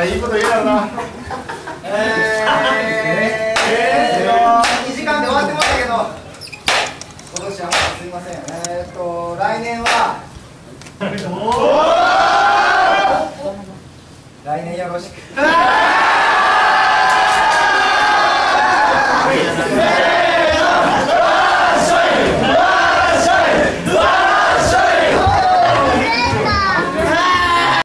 やいいこと言うろな。えー、えー、2時間で終わってましたけど今年はすません。えー、っと来年は来年よろしく。